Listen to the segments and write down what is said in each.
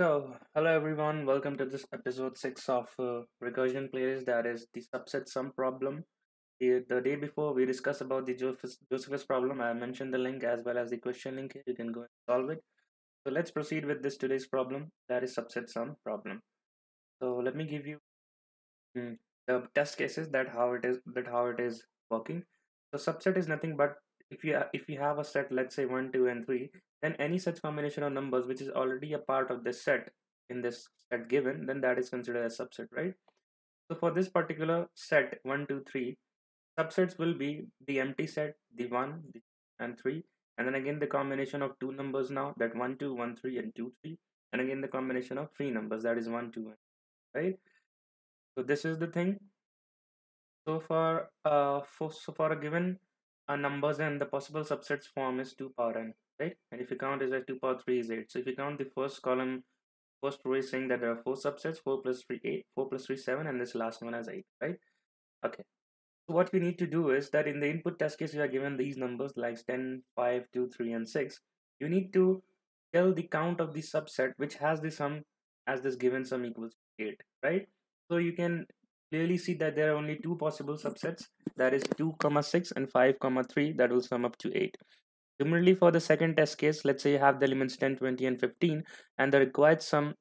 So, hello everyone, welcome to this episode 6 of uh, Recursion Playlist that is the subset sum problem. The, the day before we discussed about the Josephus, problem, I mentioned the link as well as the question link. You can go and solve it. So, let's proceed with this today's problem that is subset sum problem. So, let me give you mm, the test cases that how it is that how it is working. So, subset is nothing but if you if you have a set let's say 1 2 and 3 then any such combination of numbers which is already a part of this set in this set given then that is considered a subset right? So for this particular set 1 2 3 subsets will be the empty set the 1 the, and 3 and then again the combination of two numbers now that 1 2 1 3 and 2 3 and again the combination of three numbers that is 1 2 right? So this is the thing. So for uh for so for a given Uh, numbers and the possible subsets form is 2 power n right? And if you count is like 2 power 3 is 8 so if you count the first column first row is saying that there are four subsets 4 plus 3 8 4 plus 3 7 and this last one as 8 right? Okay. So what we need to do is that in the input test case you are given these numbers like 10 5 2 3 and 6 you need to tell the count of the subset which has the sum as this given sum equals 8 right? So you can clearly see that there are only two possible subsets that is 2 comma 6 and 5 comma 3 that will sum up to 8 similarly for the second test case let's say you have the elements 10 20 and 15 and the required sum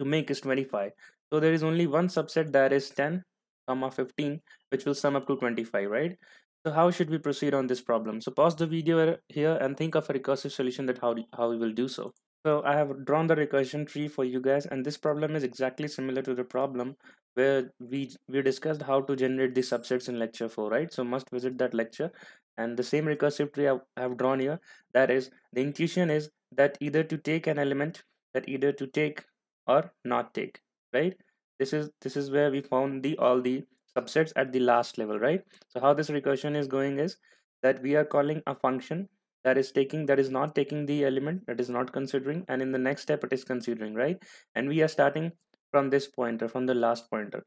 to make is 25 so there is only one subset that is 10 comma 15 which will sum up to 25 right? So how should we proceed on this problem? So pause the video here and think of a recursive solution that how, how we will do so so I have drawn the recursion tree for you guys and this problem is exactly similar to the problem where we we discussed how to generate the subsets in lecture 4 right? So must visit that lecture. And the same recursive tree I have drawn here that is the intuition is that either to take an element that either to take or not take right? This is this is where we found the all the subsets at the last level right? So how this recursion is going is that we are calling a function that is taking that is not taking the element that is not considering and in the next step it is considering right? And we are starting from this pointer from the last pointer.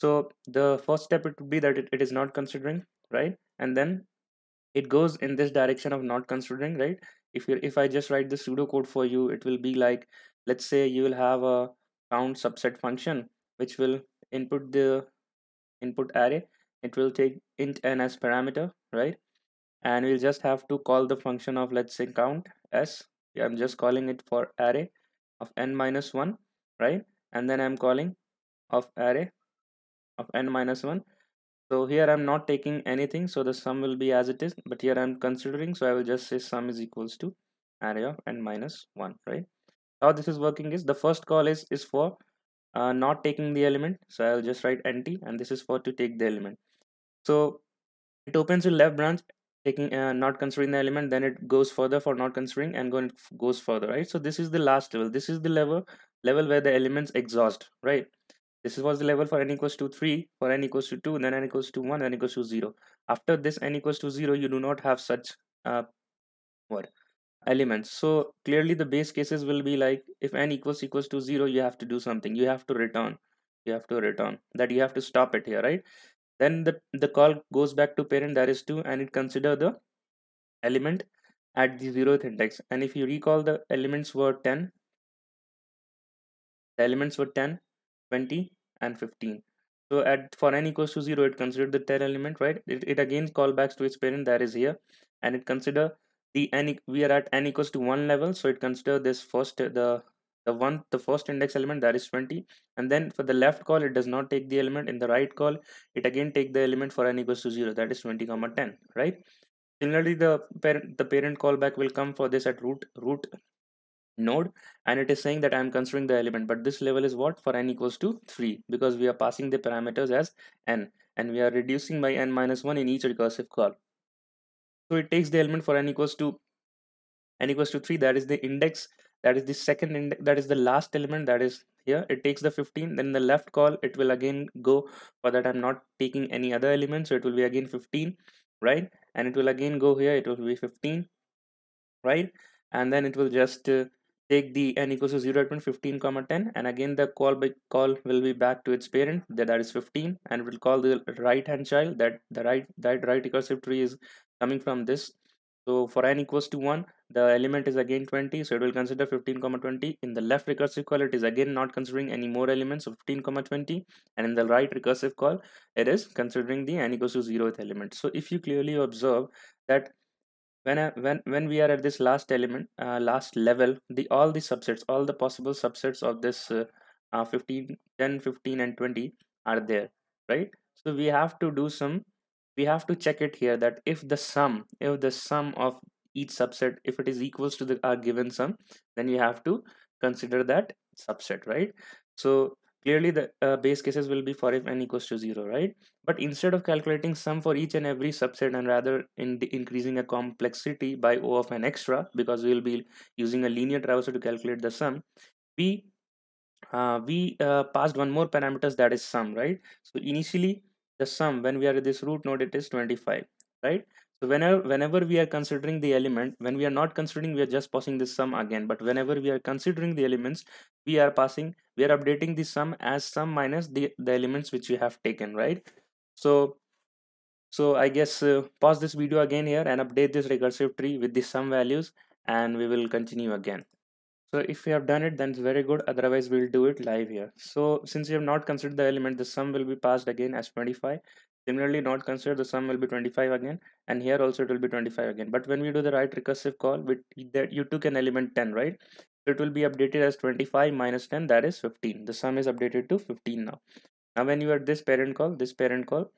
So the first step it would be that it, it is not considering right? And then it goes in this direction of not considering right? If you if i just write the pseudo code for you it will be like let's say you will have a count subset function which will input the input array. It will take int n as parameter right and we'll just have to call the function of let's say count s. I'm just calling it for array of n minus 1 right? And then i'm calling of array of n minus 1 so here i'm not taking anything so the sum will be as it is but here i'm considering so i will just say sum is equals to array of n minus 1 right? How this is working is the first call is is for uh, not taking the element so i'll just write nt and this is for to take the element. So it opens the left branch taking uh, not considering the element then it goes further for not considering and going goes further right? So this is the last level. This is the level level where the elements exhaust right? This was the level for n equals to 3 for n equals to 2 then n equals to 1 n equals to 0 after this n equals to 0 you do not have such uh, what? Elements. So clearly the base cases will be like if n equals equals to 0 you have to do something. You have to return. You have to return. That you have to stop it here right then the, the call goes back to parent that is 2 and it consider the element at the zeroth index. And if you recall the elements were 10 the elements were 10 20 and 15 so at for n equals to 0 it considered the 10 element right? It, it again callbacks to its parent that is here and it consider the n we are at n equals to 1 level so it consider this first the the one the first index element that is 20 and then for the left call it does not take the element. In the right call it again take the element for n equals to 0 that is 20 comma 10 right? Similarly the parent the parent callback will come for this at root root node. And it is saying that i'm considering the element. But this level is what? For n equals to 3 because we are passing the parameters as n. And we are reducing by n minus 1 in each recursive call. So it takes the element for n equals to n equals to 3 that is the index that is the second index that is the last element that is here. It takes the 15 then the left call it will again go for that. I'm not taking any other element so it will be again 15 right? And it will again go here it will be 15 right? And then it will just uh, take the n equals to 0 at 15 comma 10 and again the call by call will be back to its parent that, that is 15 and will call the right hand child that the right that right recursive tree is coming from this. So for n equals to 1 the element is again 20 so it will consider 15 comma 20 in the left recursive call it is again not considering any more elements of 15 comma 20 and in the right recursive call it is considering the n equals to 0th element. So if you clearly observe that when I, when when we are at this last element uh, last level the all the subsets all the possible subsets of this uh, uh, 15 10 15 and 20 are there right? So we have to do some we have to check it here that if the sum if the sum of each subset if it is equals to the our given sum then you have to consider that subset right? So clearly the uh, base cases will be for if n equals to 0 right? But instead of calculating sum for each and every subset and rather in increasing a complexity by o of n extra because we will be using a linear traversal to calculate the sum we uh, we uh, passed one more parameters that is sum right? So initially the sum when we are at this root node it is 25 right so whenever whenever we are considering the element when we are not considering we are just passing this sum again. But whenever we are considering the elements we are passing we are updating the sum as sum minus the the elements which we have taken right? So so i guess uh, pause this video again here and update this recursive tree with the sum values and we will continue again. So if we have done it then it's very good. Otherwise we'll do it live here. So since you have not considered the element the sum will be passed again as 25 similarly not consider the sum will be 25 again and here also it will be 25 again. But when we do the right recursive call with that you took an element 10 right? So it will be updated as 25 minus 10 that is 15 the sum is updated to 15 now. Now when you are this parent call this parent call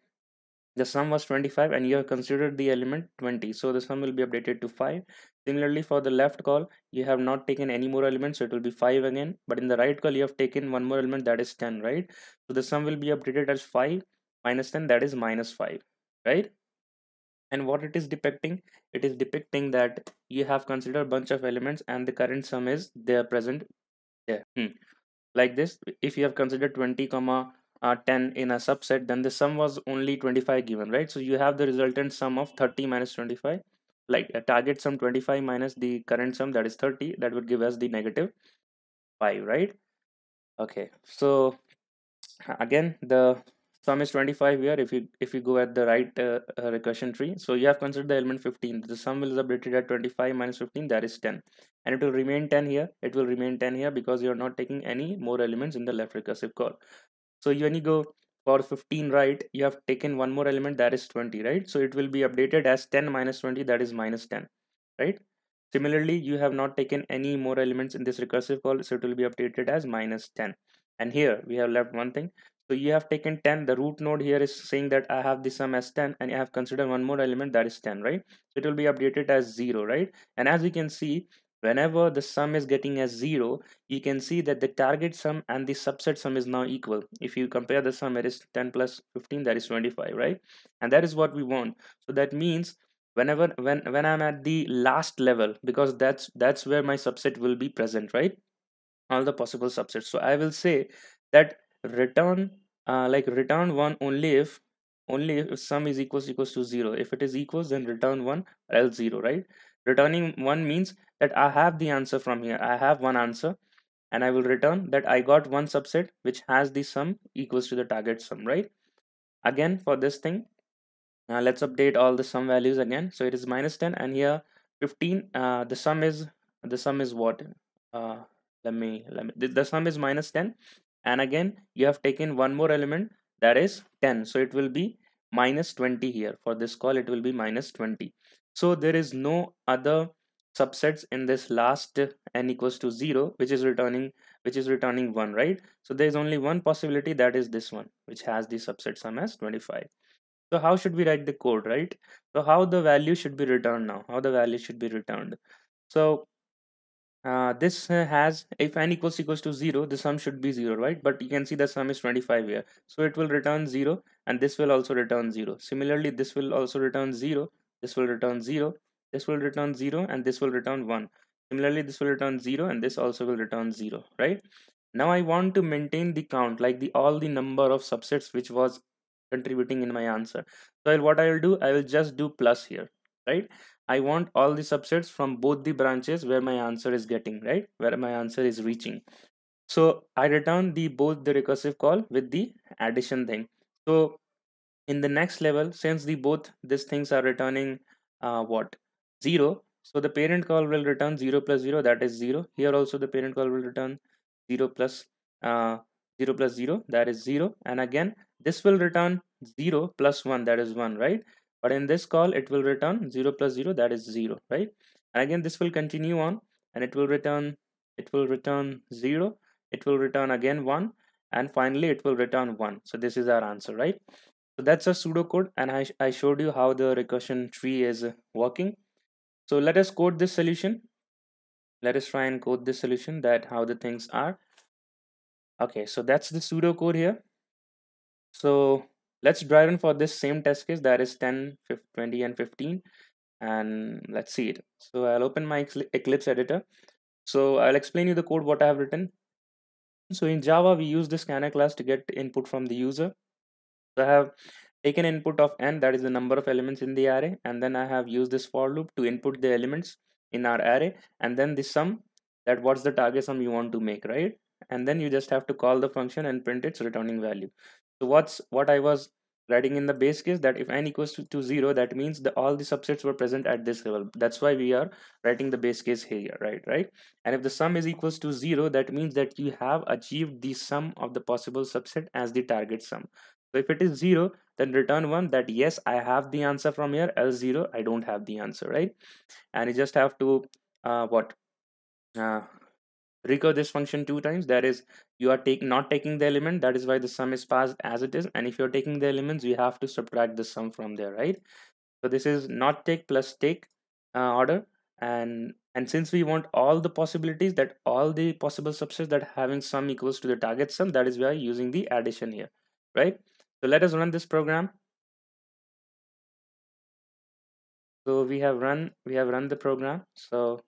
the sum was 25 and you have considered the element 20 so the sum will be updated to 5 similarly for the left call you have not taken any more elements so it will be 5 again. But in the right call you have taken one more element that is 10 right? So the sum will be updated as 5 minus 10 that is minus 5 right? And what it is depicting? It is depicting that you have considered a bunch of elements and the current sum is there present there. Hmm. like this if you have considered 20 comma uh, 10 in a subset then the sum was only 25 given right? So you have the resultant sum of 30 minus 25 like a target sum 25 minus the current sum that is 30 that would give us the negative 5 right? Okay. So again the sum is 25 here if you if you go at the right uh, uh, recursion tree. So you have considered the element 15 the sum will is updated at 25 minus 15 that is 10 and it will remain 10 here. It will remain 10 here because you are not taking any more elements in the left recursive call so when you go for 15 right you have taken one more element that is 20 right? So it will be updated as 10 minus 20 that is minus 10 right? Similarly you have not taken any more elements in this recursive call so it will be updated as minus 10 and here we have left one thing so you have taken 10 the root node here is saying that i have the sum as 10 and i have considered one more element that is 10 right? So it will be updated as 0 right? And as you can see whenever the sum is getting as 0 you can see that the target sum and the subset sum is now equal. If you compare the sum it is 10 plus 15 that is 25 right? And that is what we want. So that means whenever when when i'm at the last level because that's that's where my subset will be present right? All the possible subsets. So i will say that return uh, like return one only if only if sum is equals equals to zero. If it is equals then return one else zero right? Returning one means that i have the answer from here. I have one answer and i will return that i got one subset which has the sum equals to the target sum right? Again for this thing uh, let's update all the sum values again. So it is minus 10 and here 15 uh, the sum is the sum is what? Uh, let me let me the, the sum is minus 10 and again you have taken one more element that is 10 so it will be minus 20 here. For this call it will be minus 20 so there is no other subsets in this last n equals to 0 which is returning which is returning 1 right? So there is only one possibility that is this one which has the subset sum as 25 so how should we write the code right? So how the value should be returned now? How the value should be returned? So uh, this uh, has if n equals equals to 0 the sum should be 0 right? But you can see the sum is 25 here. So it will return 0 and this will also return 0 similarly this will also return 0 this will return 0 this will return 0 and this will return 1 similarly this will return 0 and this also will return 0 right? Now i want to maintain the count like the all the number of subsets which was contributing in my answer. So what i will do i will just do plus here right I want all the subsets from both the branches where my answer is getting, right? Where my answer is reaching. So I return the both the recursive call with the addition thing. So in the next level, since the both these things are returning uh, what? Zero. So the parent call will return 0 plus 0, that is 0. Here also the parent call will return 0 plus, uh, 0 plus 0, that is 0. And again, this will return 0 plus 1, that is 1, right? But in this call, it will return 0 plus 0, that is 0, right? And again, this will continue on and it will return, it will return 0, it will return again 1, and finally it will return 1. So this is our answer, right? So that's a pseudocode and I, I showed you how the recursion tree is working. So let us code this solution. Let us try and code this solution that how the things are. Okay, so that's the pseudocode here. So let's try run for this same test case that is 10, 20 and 15 and let's see it. So I'll open my Eclipse editor. So I'll explain you the code what I have written. So in Java, we use the scanner class to get input from the user. So I have taken input of n that is the number of elements in the array and then I have used this for loop to input the elements in our array and then the sum that what's the target sum you want to make right and then you just have to call the function and print its returning value. So what's what I was writing in the base case that if n equals to, to 0 that means the all the subsets were present at this level. That's why we are writing the base case here right right? And if the sum is equals to 0 that means that you have achieved the sum of the possible subset as the target sum. So if it is 0, then return 1 that yes, I have the answer from here, else 0, I don't have the answer, right? And you just have to, uh, what, uh, recur this function two times. That is, you are take, not taking the element, that is why the sum is passed as it is. And if you're taking the elements, you have to subtract the sum from there, right? So this is not take plus take uh, order. And and since we want all the possibilities that all the possible subsets that having sum equals to the target sum, that is why using the addition here, right? So let us run this program. So we have run we have run the program. So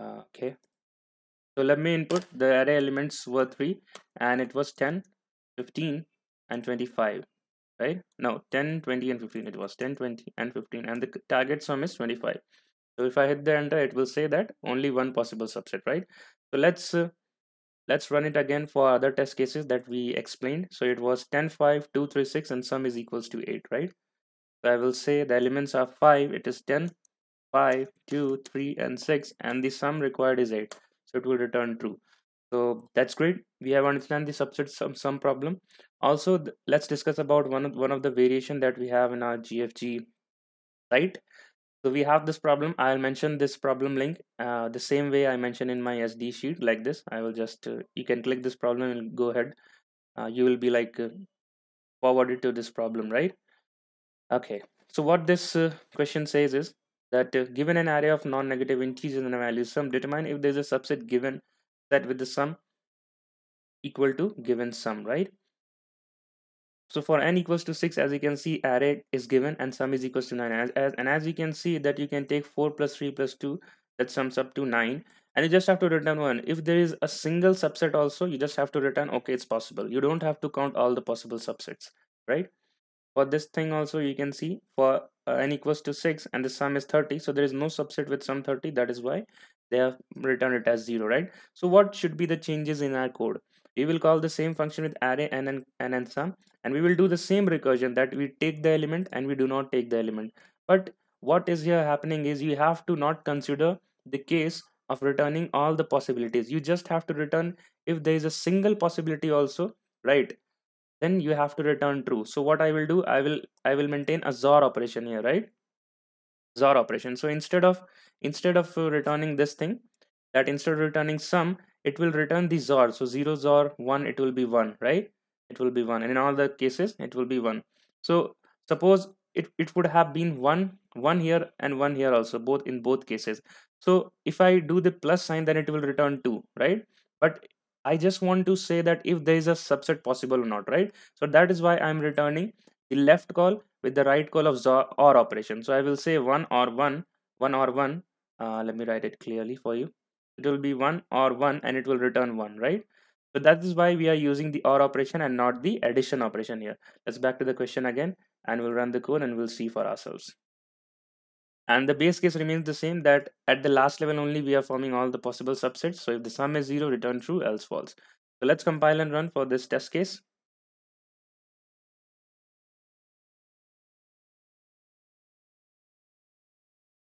okay. So let me input the array elements were 3 and it was 10, 15 and 25 right no 10 20 and 15 it was 10 20 and 15 and the target sum is 25 so if i hit the enter it will say that only one possible subset right so let's uh, Let's run it again for other test cases that we explained. So it was 10, 5, 2, 3, 6 and sum is equals to 8, right? So I will say the elements are 5, it is 10, 5, 2, 3 and 6 and the sum required is 8. So it will return true. So that's great. We have understand the subset sum, sum problem. Also, let's discuss about one of, one of the variation that we have in our GFG site. So we have this problem. I'll mention this problem link uh, the same way I mentioned in my SD sheet like this. I will just, uh, you can click this problem and go ahead. Uh, you will be like uh, forwarded to this problem, right? Okay. So what this uh, question says is that uh, given an array of non-negative integers and values sum, determine if there's a subset given that with the sum equal to given sum, right? So for n equals to 6, as you can see, array is given and sum is equals to 9. As, as, and as you can see that you can take 4 plus 3 plus 2, that sums up to 9. And you just have to return 1. If there is a single subset also, you just have to return, okay, it's possible. You don't have to count all the possible subsets, right? For this thing also, you can see for uh, n equals to 6 and the sum is 30. So there is no subset with sum 30. That is why they have returned it as 0, right? So what should be the changes in our code? we will call the same function with array and and, and, and sum and we will do the same recursion that we take the element and we do not take the element but what is here happening is you have to not consider the case of returning all the possibilities you just have to return if there is a single possibility also right then you have to return true so what i will do i will i will maintain a xor operation here right xor operation so instead of instead of uh, returning this thing that instead of returning sum it will return the XOR. So 0 XOR 1, it will be 1, right? It will be 1. And in all the cases, it will be 1. So suppose it, it would have been 1, 1 here and 1 here also, both in both cases. So if I do the plus sign, then it will return 2, right? But I just want to say that if there is a subset possible or not, right? So that is why I'm returning the left call with the right call of or operation. So I will say 1 or 1, 1 or 1. Uh, let me write it clearly for you it will be 1 or 1 and it will return 1 right so that is why we are using the OR operation and not the addition operation here let's back to the question again and we'll run the code and we'll see for ourselves and the base case remains the same that at the last level only we are forming all the possible subsets. So if the sum is 0 return true else false. So let's compile and run for this test case.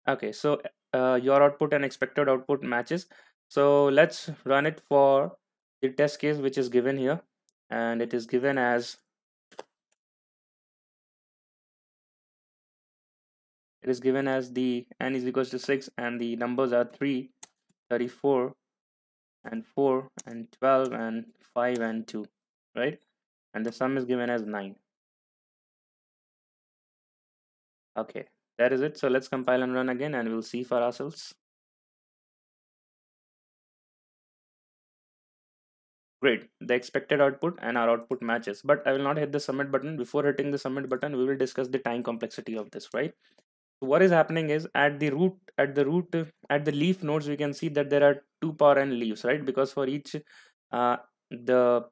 Okay so uh, your output and expected output matches. So let's run it for the test case which is given here. And it is given as it is given as the n is equals to 6 and the numbers are 3 34 and 4 and 12 and 5 and 2 right? And the sum is given as 9 okay that is it. So let's compile and run again and we'll see for ourselves. Great. The expected output and our output matches. But i will not hit the submit button. Before hitting the submit button we will discuss the time complexity of this right what is happening is at the root at the root at the leaf nodes we can see that there are two power n leaves right? Because for each uh, the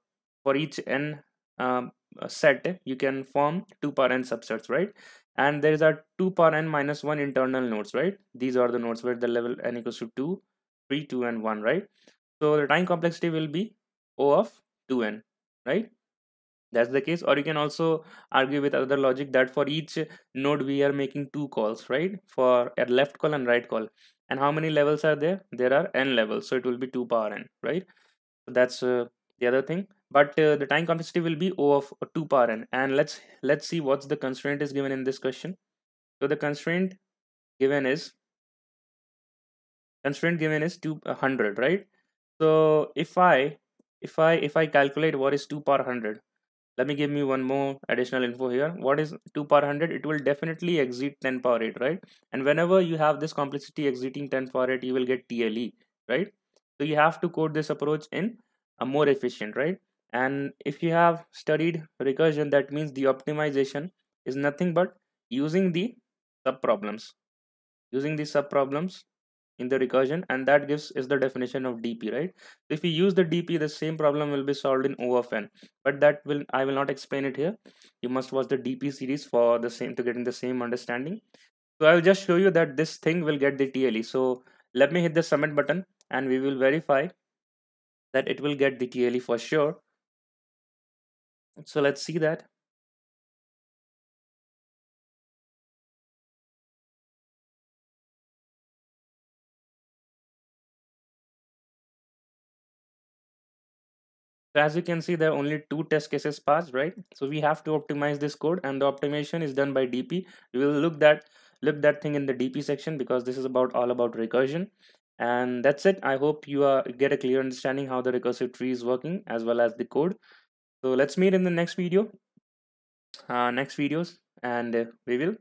for each n um, set you can form two power n subsets right? And there is a 2 power n minus 1 internal nodes right? These are the nodes where the level n equals to 2 3 2 and 1 right? So the time complexity will be o of 2n right that's the case. Or you can also argue with other logic that for each node we are making two calls right? For a left call and right call. And how many levels are there? There are n levels so it will be 2 power n right? That's uh, the other thing. But uh, the time complexity will be o of 2 power n. And let's let's see what's the constraint is given in this question. So the constraint given is constraint given is 200 right? So if i if i if i calculate what is 2 power 100 let me give me one more additional info here. What is 2 power 100 it will definitely exceed 10 power 8 right? And whenever you have this complexity exceeding 10 power 8 you will get tle right? So you have to code this approach in a more efficient right? And if you have studied recursion that means the optimization is nothing but using the sub problems using the sub problems in the recursion and that gives is the definition of dp right? If we use the dp the same problem will be solved in o of n but that will i will not explain it here. You must watch the dp series for the same to getting the same understanding. So i'll just show you that this thing will get the tle so let me hit the submit button and we will verify that it will get the tle for sure. So let's see that So as you can see, there are only two test cases passed, right? So we have to optimize this code and the optimization is done by DP. We will look that look that thing in the DP section because this is about all about recursion. And that's it. I hope you uh, get a clear understanding how the recursive tree is working as well as the code. So let's meet in the next video, uh, next videos, and uh, we will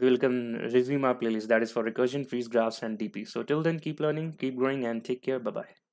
we will can resume our playlist that is for recursion trees graphs and dp so till then keep learning keep growing and take care bye bye